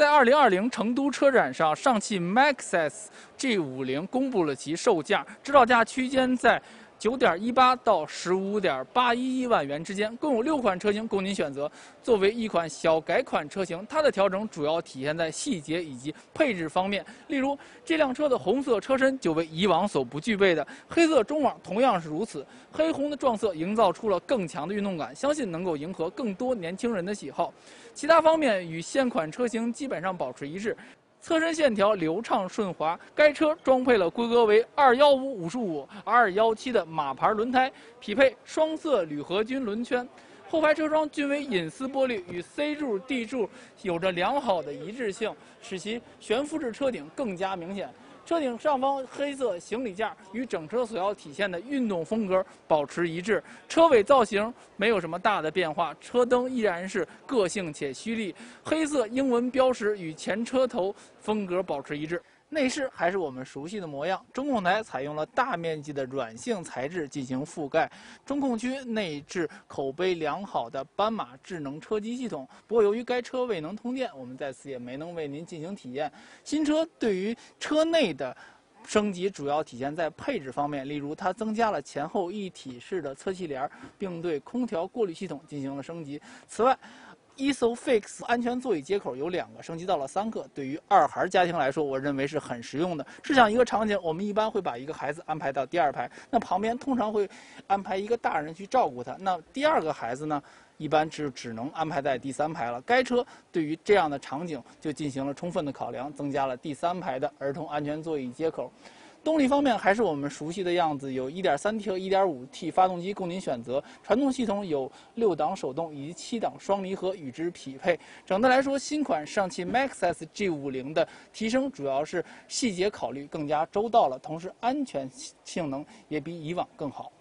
在二零二零成都车展上，上汽 Maxus G 五零公布了其售价，指导价区间在。九点一八到十五点八一一万元之间，共有六款车型供您选择。作为一款小改款车型，它的调整主要体现在细节以及配置方面。例如，这辆车的红色车身就为以往所不具备的，黑色中网同样是如此。黑红的撞色营造出了更强的运动感，相信能够迎合更多年轻人的喜好。其他方面与现款车型基本上保持一致。侧身线条流畅顺滑，该车装配了规格为二幺五五十五 R 幺七的马牌轮胎，匹配双色铝合金轮圈，后排车窗均为隐私玻璃，与 C 柱、D 柱有着良好的一致性，使其悬浮式车顶更加明显。车顶上方黑色行李架与整车所要体现的运动风格保持一致，车尾造型没有什么大的变化，车灯依然是个性且犀利，黑色英文标识与前车头风格保持一致。内饰还是我们熟悉的模样，中控台采用了大面积的软性材质进行覆盖，中控区内置口碑良好的斑马智能车机系统。不过由于该车未能通电，我们在此也没能为您进行体验。新车对于车内的升级主要体现在配置方面，例如它增加了前后一体式的侧气帘，并对空调过滤系统进行了升级。此外，Isofix 安全座椅接口有两个，升级到了三个。对于二孩家庭来说，我认为是很实用的。试想一个场景，我们一般会把一个孩子安排到第二排，那旁边通常会安排一个大人去照顾他。那第二个孩子呢，一般只只能安排在第三排了。该车对于这样的场景就进行了充分的考量，增加了第三排的儿童安全座椅接口。动力方面还是我们熟悉的样子，有 1.3T 和 1.5T 发动机供您选择。传动系统有六档手动以及七档双离合与之匹配。整的来说，新款上汽 MAX S G50 的提升主要是细节考虑更加周到了，同时安全性能也比以往更好。